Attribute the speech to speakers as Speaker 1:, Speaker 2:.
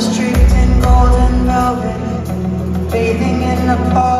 Speaker 1: was draped in golden velvet, bathing in the park.